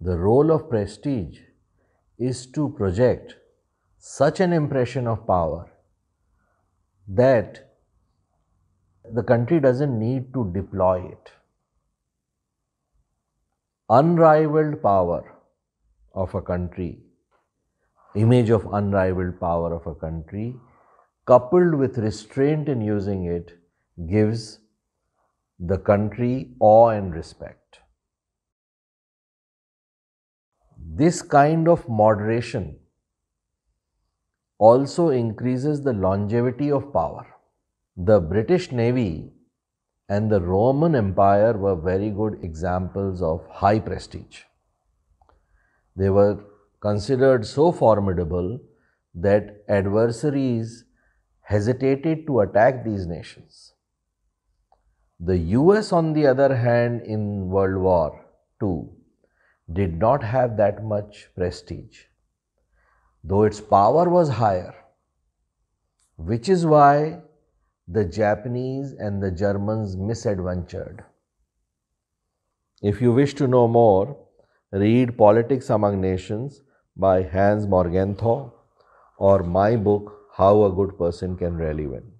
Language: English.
The role of prestige is to project such an impression of power that the country doesn't need to deploy it. Unrivaled power of a country, image of unrivaled power of a country, coupled with restraint in using it, gives the country awe and respect. This kind of moderation also increases the longevity of power. The British Navy and the Roman Empire were very good examples of high prestige. They were considered so formidable that adversaries hesitated to attack these nations. The US, on the other hand, in World War II, did not have that much prestige, though its power was higher, which is why the Japanese and the Germans misadventured. If you wish to know more, read Politics Among Nations by Hans Morgenthau or my book, How a Good Person Can Really Win.